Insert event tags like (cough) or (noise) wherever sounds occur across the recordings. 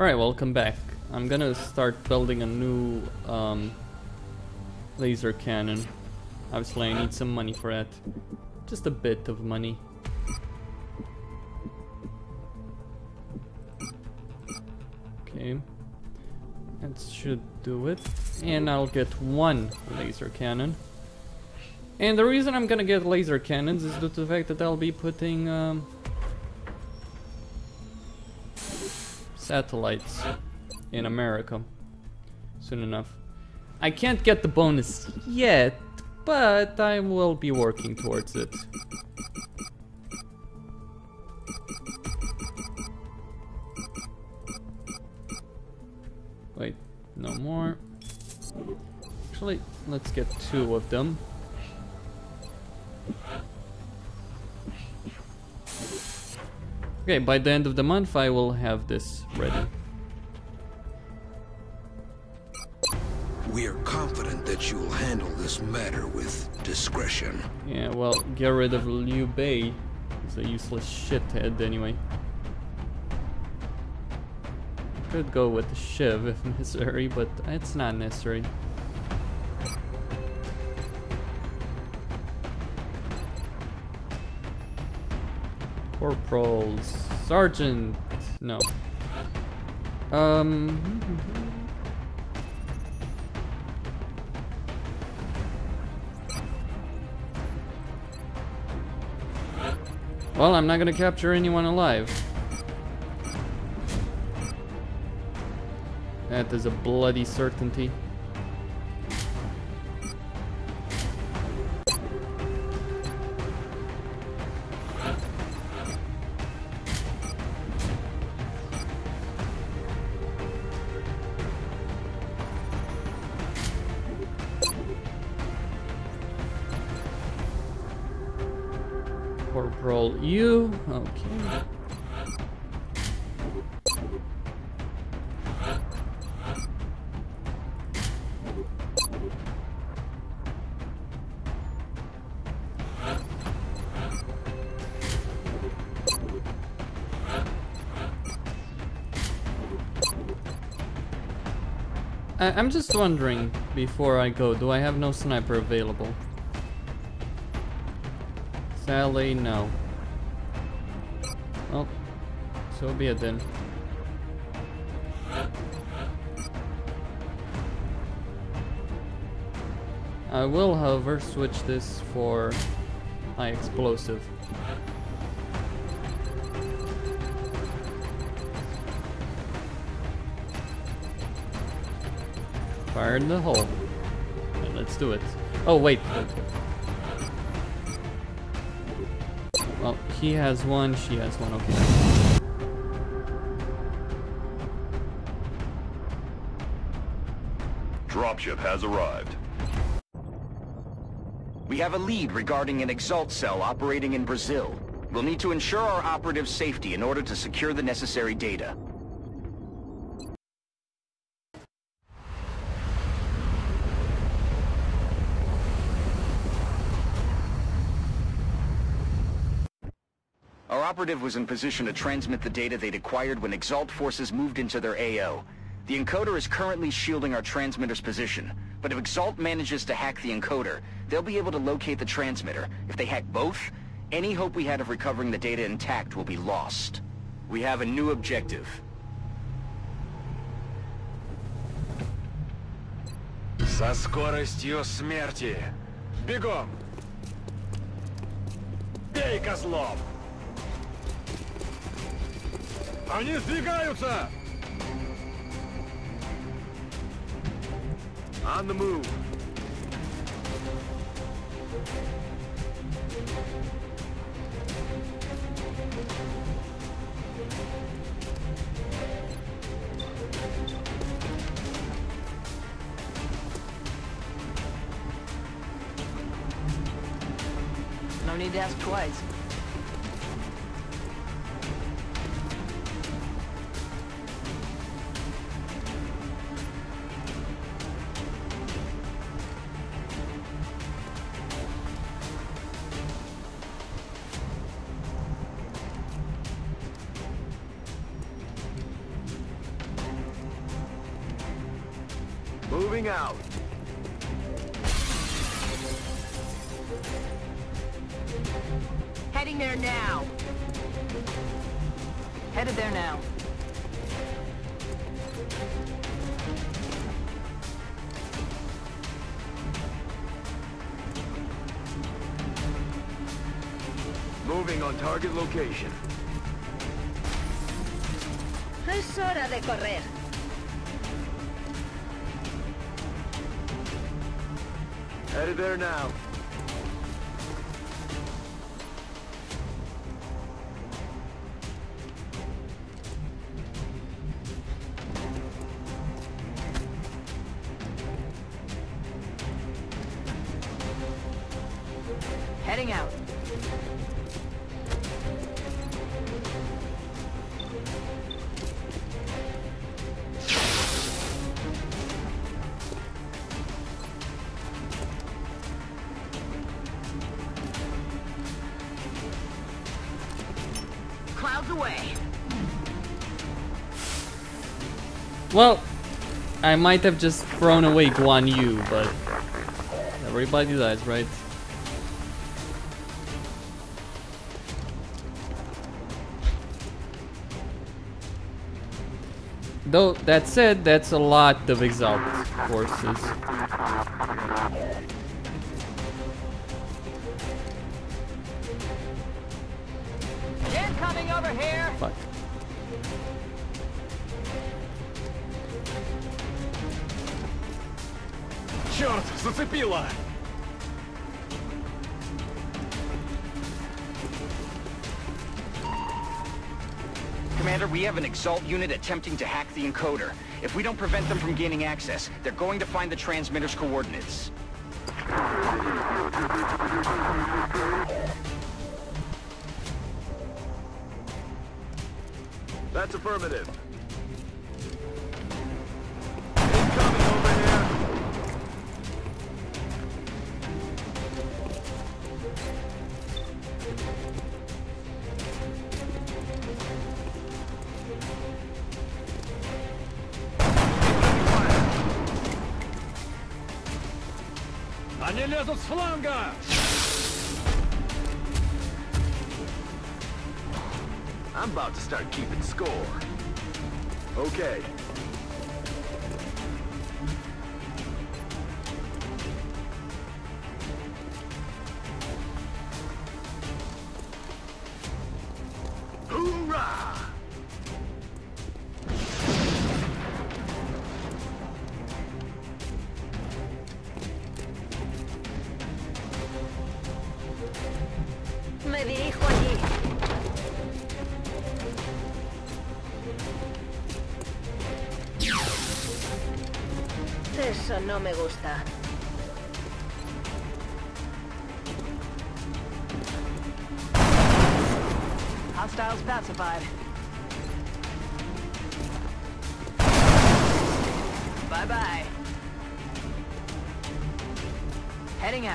Alright, welcome back. I'm gonna start building a new um, laser cannon. Obviously, I need some money for that. Just a bit of money. Okay. That should do it. And I'll get one laser cannon. And the reason I'm gonna get laser cannons is due to the fact that I'll be putting um, satellites in America soon enough. I can't get the bonus yet, but I will be working towards it. Wait, no more. Actually, let's get two of them. Okay, by the end of the month I will have this ready. We are confident that you will handle this matter with discretion. Yeah, well, get rid of Liu Bei. He's a useless shithead anyway. Could go with the Shiv if necessary, but it's not necessary. Corporal, Sergeant, no. Um, Well, I'm not gonna capture anyone alive. That is a bloody certainty. Corporal you. Okay. I I'm just wondering, before I go, do I have no sniper available? Sadly, no. Well, so be it then. I will, however, switch this for high explosive. Fire in the hole. Let's do it. Oh, wait. He has one, she has one, okay. Dropship has arrived. We have a lead regarding an Exalt cell operating in Brazil. We'll need to ensure our operative's safety in order to secure the necessary data. operative was in position to transmit the data they'd acquired when Exalt forces moved into their AO. The encoder is currently shielding our transmitter's position, but if Exalt manages to hack the encoder, they'll be able to locate the transmitter. If they hack both, any hope we had of recovering the data intact will be lost. We have a new objective. Со скоростью смерти. Бегом! Бей, козлов! Они сдвигаются! On the move. No need to ask twice. Moving on target location. Es hora de correr. Headed there now. Well, I might have just thrown away Guan Yu, but everybody dies, right? Though, that said, that's a lot of Exalt forces. Черт, зацепило! Commander, we have an Exalt unit attempting to hack the encoder. If we don't prevent them from gaining access, they're going to find the transmitter's coordinates. That's affirmative. Они лезут с фланга! I'm about to start keeping score. Okay.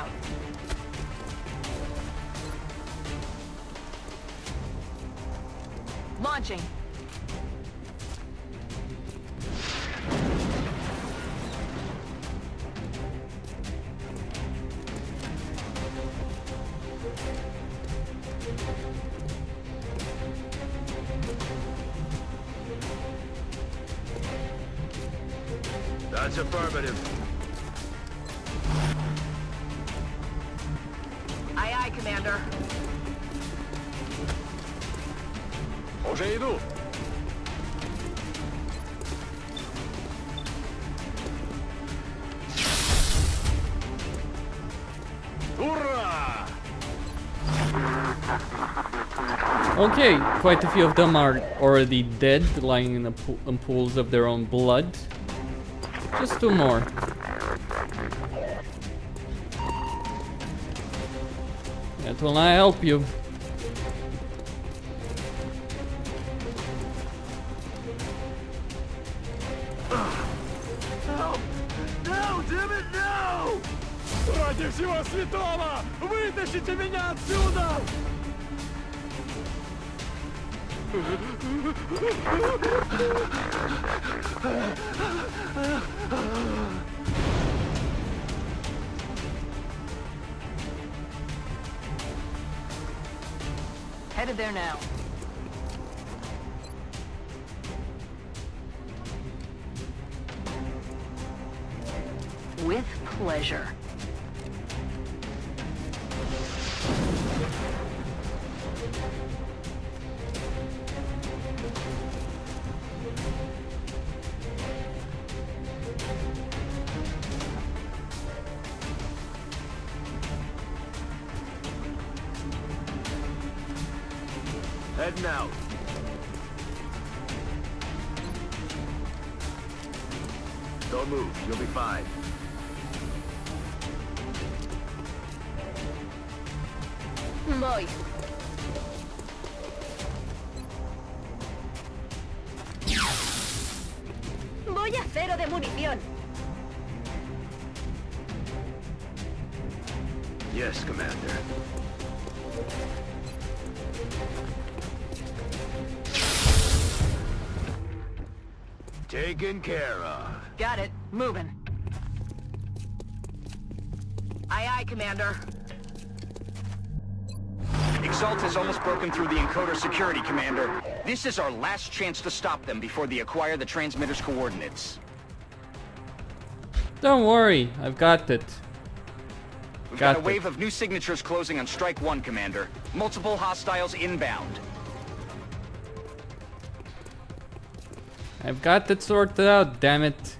out. Launching. Okay, quite a few of them are already dead, lying in, the pool, in pools of their own blood. Just two more. That will not help you. No! No, damn it, no! Ради всего святого! Вытащите меня отсюда! Headed there now. With pleasure. Don't move. You'll be fine. Voy. Voy a cero de munición. Yes, Commander. Taken care of. Got it. Moving. Aye, aye, Commander. Exalt has almost broken through the encoder security, Commander. This is our last chance to stop them before they acquire the transmitter's coordinates. Don't worry, I've got it. We've Got got, a it. wave of new signatures closing on Strike 1, Commander. Multiple hostiles inbound. I've got it sorted out, damn it.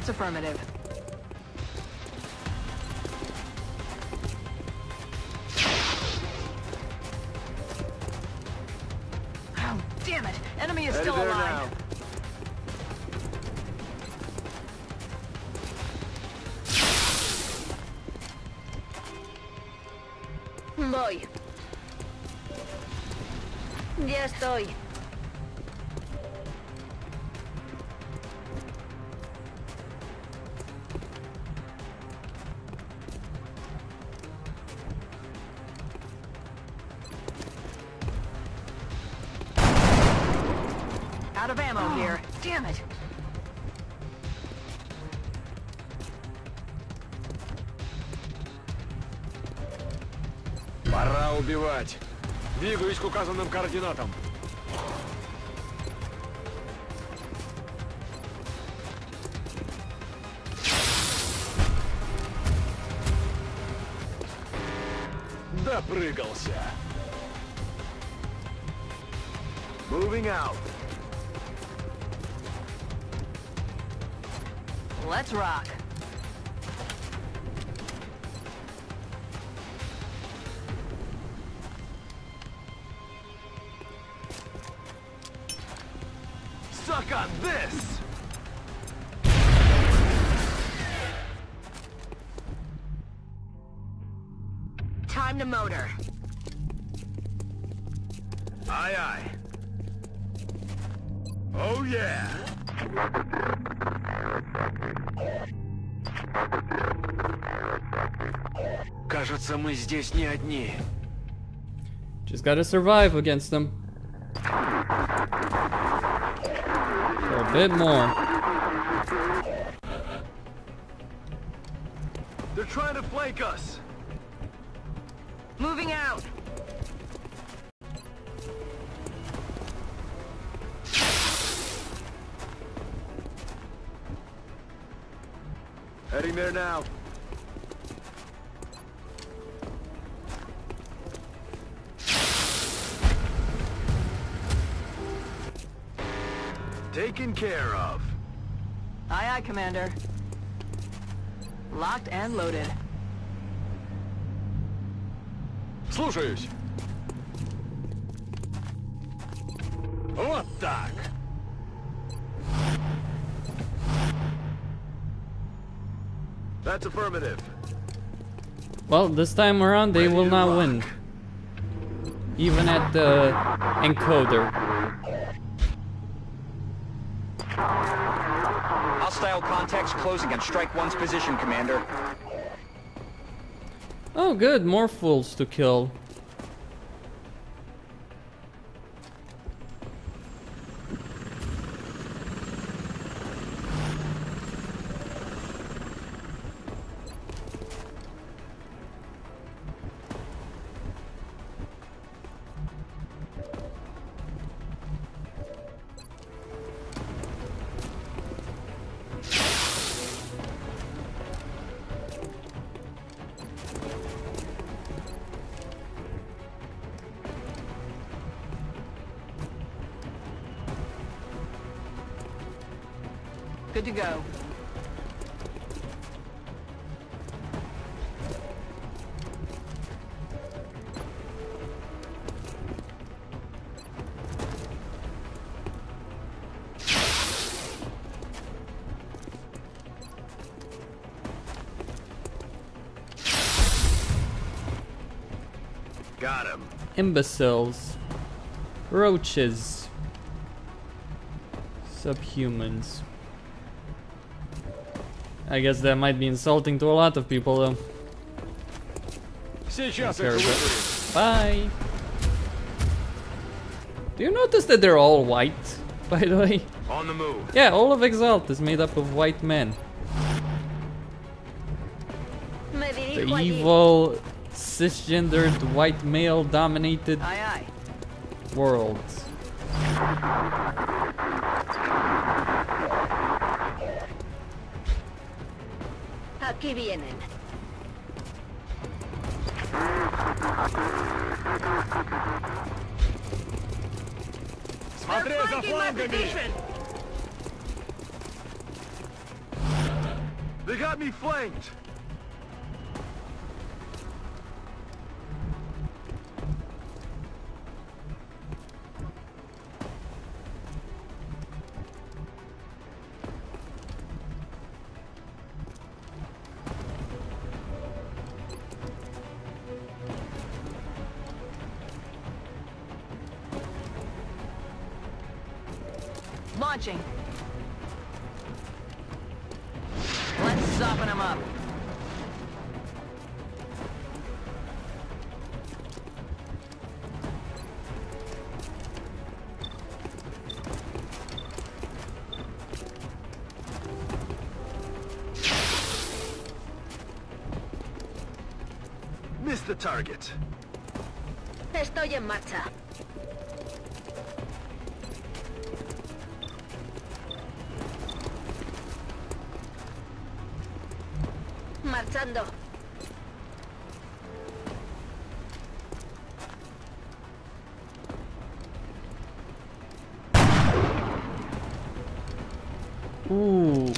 That's affirmative. Пора убивать. Двигаюсь к указанным координатам. Допрыгался. Moving out. Let's rock. Suck on this! Time to motor. Aye, aye. Oh, yeah. Кажется, мы здесь не одни. Just gotta survive against them. For a bit more. They're trying to flank us. Moving out. Heading there now. Taken care of. Aye, aye, Commander. Locked and loaded. Слушаюсь. Вот так. That's affirmative. Well, this time around they Ready will to not rock. win. Even at the encoder. Hostile contacts closing on Strike 1's position, Commander. Oh good, more fools to kill. Got him. Imbeciles. Roaches. Subhumans. I guess that might be insulting to a lot of people though. Bye. Do you notice that they're all white, (laughs) by the way? On the move. Yeah, all of Exalt is made up of white men. The evil cisgendered, white male dominated Aye, aye. world. Aquí vienen. Смотри за флангами! They got me flanked! Launching. Let's soften him up. Missed the target. Estoy en marcha. Ooh,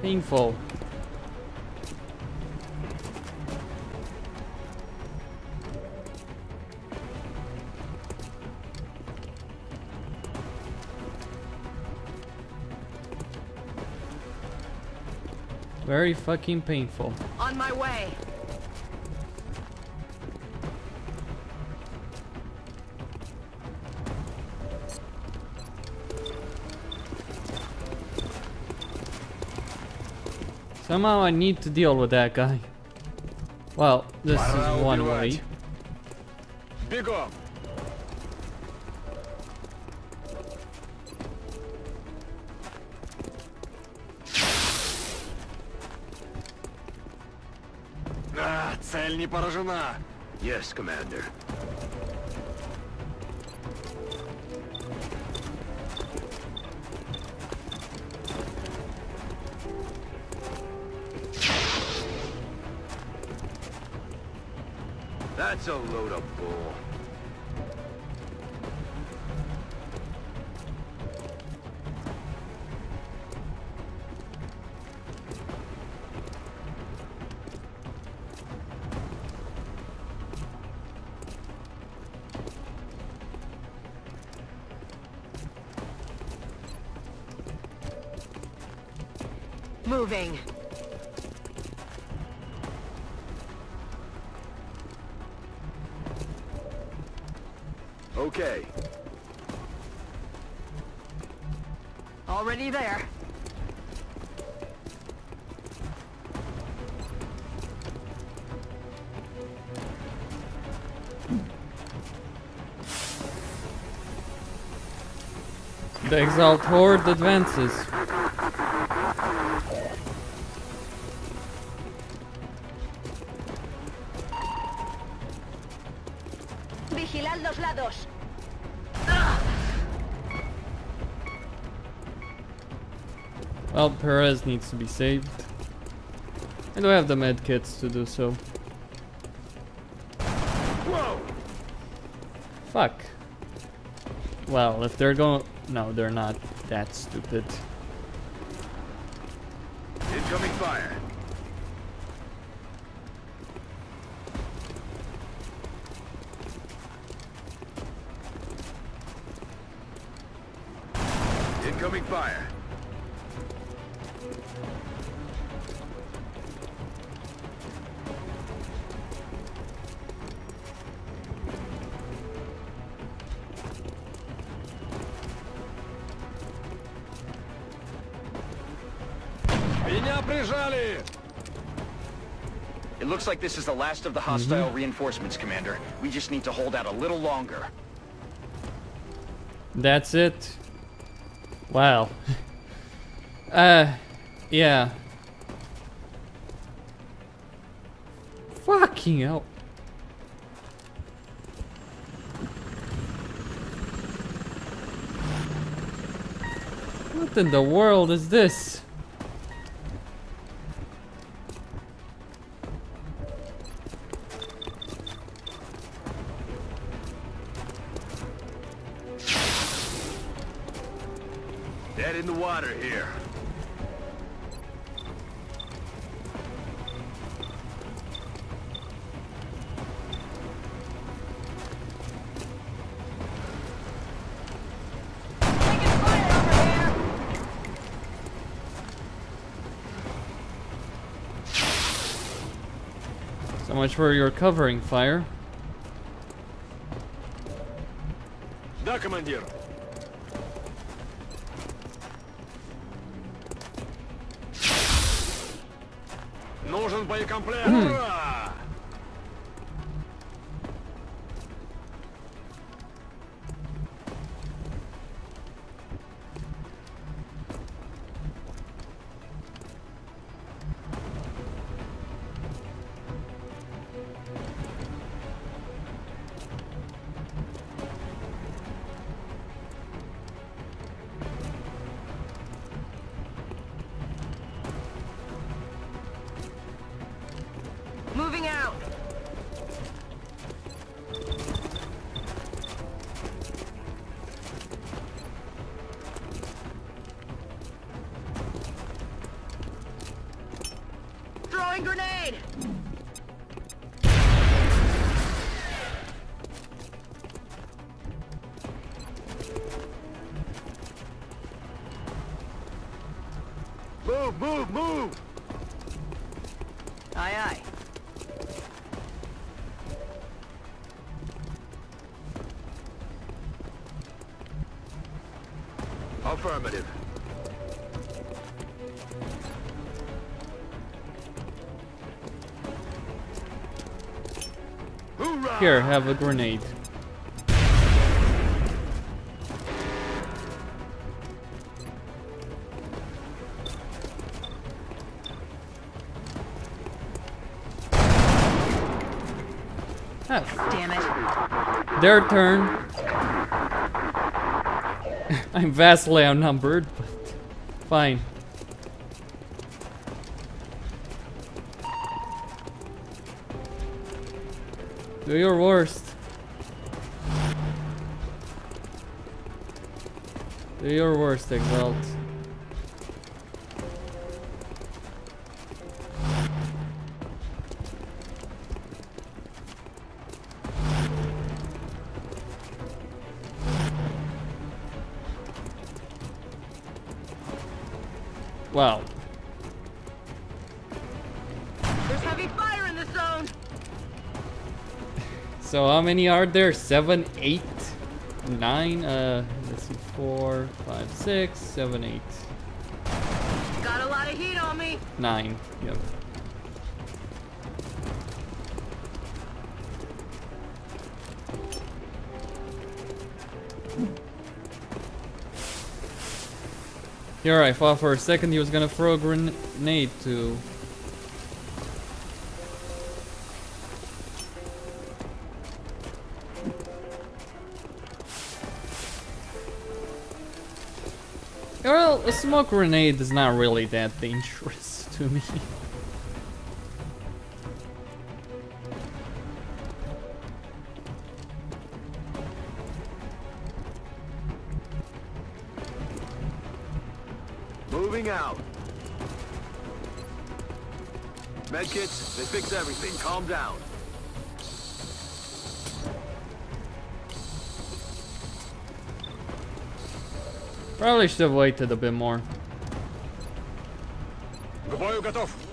painful. Very fucking painful. On my way. Somehow I need to deal with that guy. Well, this Пора is one убивать. way. Бегом! А, цель не поражена. Yes, Commander. That's a load of bull. Moving. The Exalt Horde advances. Vigilad los lados. Well, Perez needs to be saved. I do have the med kits to do so. Whoa! Fuck. Well, if they're going... No, they're not that stupid. Like this is the last of the hostile reinforcements, Commander. We just need to hold out a little longer. That's it. Wow. (laughs) uh, yeah. Fucking hell. What in the world is this? Dead in the water here. Taking fire over here! So much for your covering fire. Да, командир. Нужен боекомплект. Ура! Affirmative. Hoorah! Here, have a grenade. Ah, Damn it. their turn. I'm vastly outnumbered, but fine. Do your worst. Do your worst, Exalt. Wow. There's heavy fire in the zone! (laughs) So how many are there? Seven, eight, nine, uh, let's see, four, five, six, seven, eight, Got a lot of heat on me! nine. Yep. Here, I thought for a second he was gonna throw a grenade to Well, a smoke grenade is not really that dangerous (laughs) to me. Medkits, they fix everything. Calm down. Probably should have waited a bit more. К бою готов.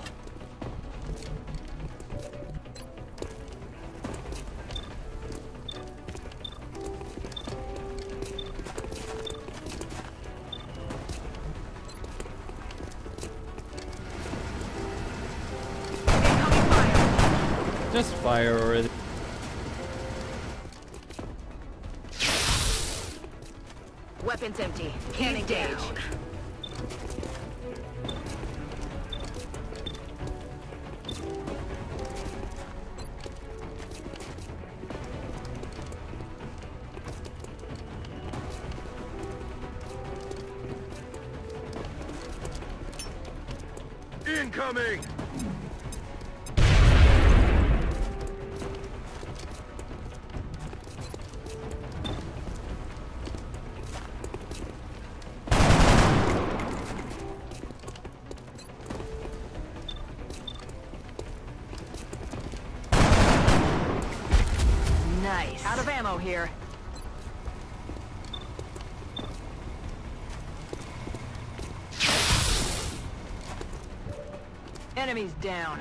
Enemies down.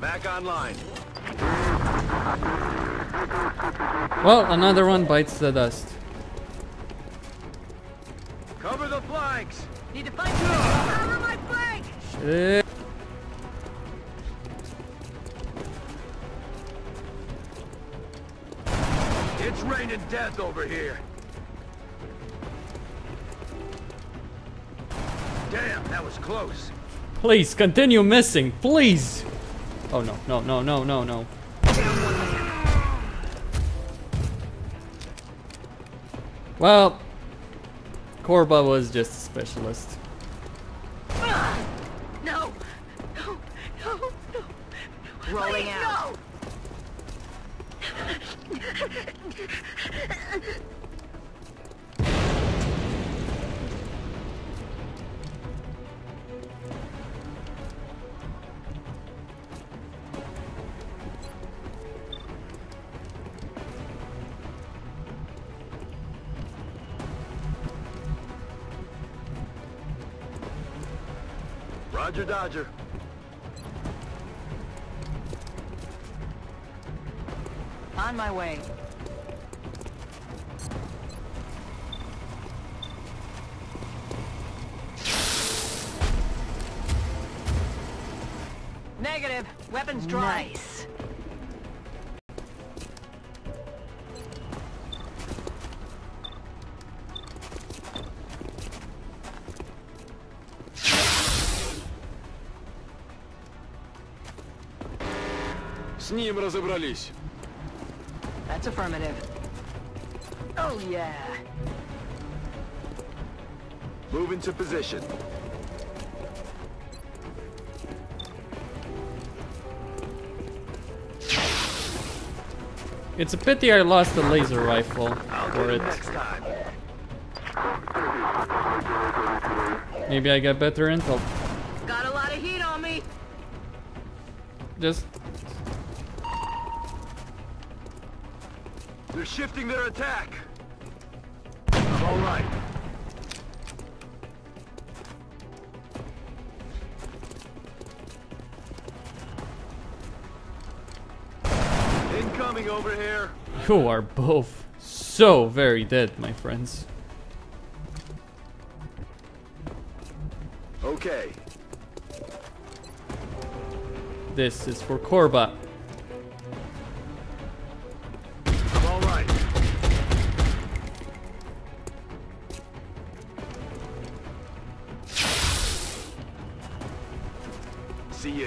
Back online. Well, another one bites the dust. Cover the flanks! Need to find you. Cover my flank. Shit. Please continue missing, please. Oh no, no, no, no, no, no. Well, Korba was just a specialist. No. No. No. No. Rolling Please, out. Roger On my way. Negative. Weapons dry. Nice. ним разобрались. That's affirmative. Oh yeah. Move into position. It's a pity I lost the laser rifle I'll for get it. it next time. Maybe I get better intel. Got a lot of heat on me. Just shifting their attack. All right. Incoming over here. you are both so very dead, my friends. Okay. This is for Korba.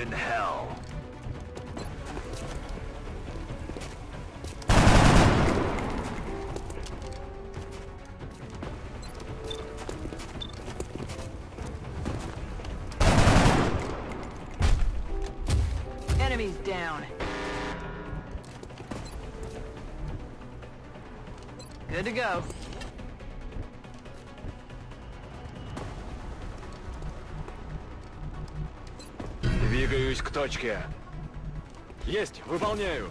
In hell. Точке. Есть, выполняю.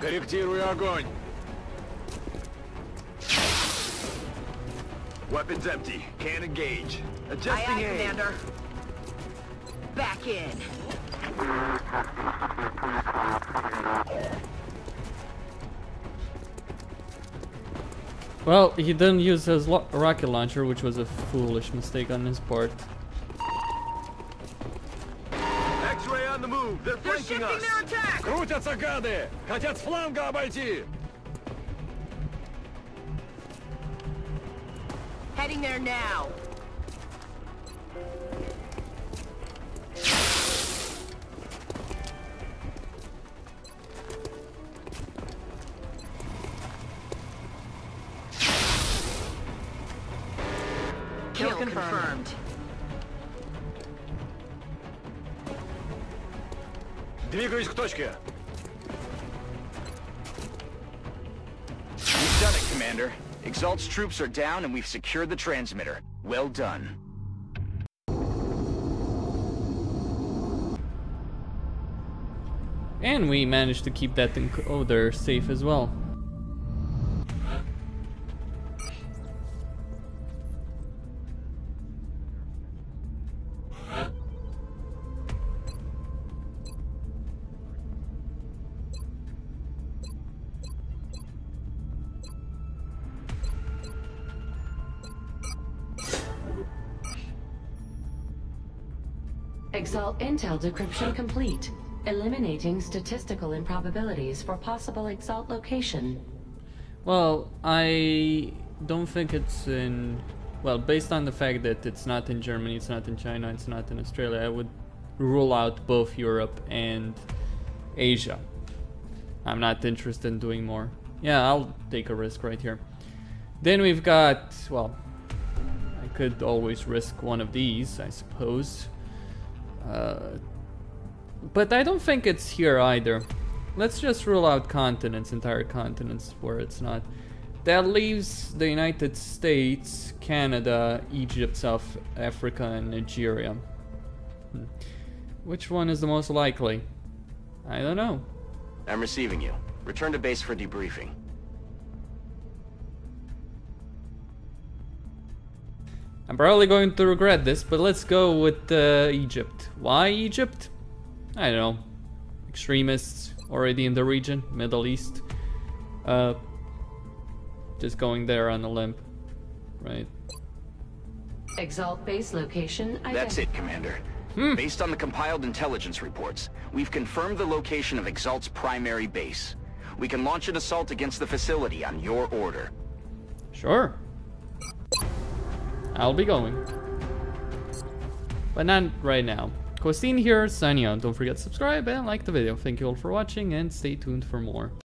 Корректирую огонь. Weapons empty. Can't engage. Aye, Adjusting aye, aim. Commander. Back in. Well, he didn't use his lo- rocket launcher, which was a foolish mistake on his part. X-ray on the move. They're They're flanking shifting us. their attack! Крутятся гады! Хотят с фланга обойти! Heading there now. Troops are down and we've secured the transmitter. Well done. And we managed to keep that encoder oh, safe as well. Intel decryption complete. Eliminating statistical improbabilities for possible Exalt location. Well, I don't think it's in. Well, based on the fact that it's not in Germany, it's not in China, it's not in Australia, I would rule out both Europe and Asia. I'm not interested in doing more. Yeah, I'll take a risk right here. Then we've got. Well, I could always risk one of these, I suppose. Uh, but I don't think it's here either. Let's just rule out continents, entire continents where it's not. That leaves the United States, Canada, Egypt, South Africa, and Nigeria. Hmm. Which one is the most likely? I don't know. I'm receiving you. Return to base for debriefing. I'm probably going to regret this, but let's go with uh, Egypt. Why Egypt? I don't know. Extremists already in the region, Middle East. Uh, just going there on a limb, right? Exalt base location That's it, Commander. Based on the compiled intelligence reports, we've confirmed the location of Exalt's primary base. We can launch an assault against the facility on your order. Sure. I'll be going. But not right now. Costin here, signing out. Don't forget to subscribe and like the video. Thank you all for watching and stay tuned for more.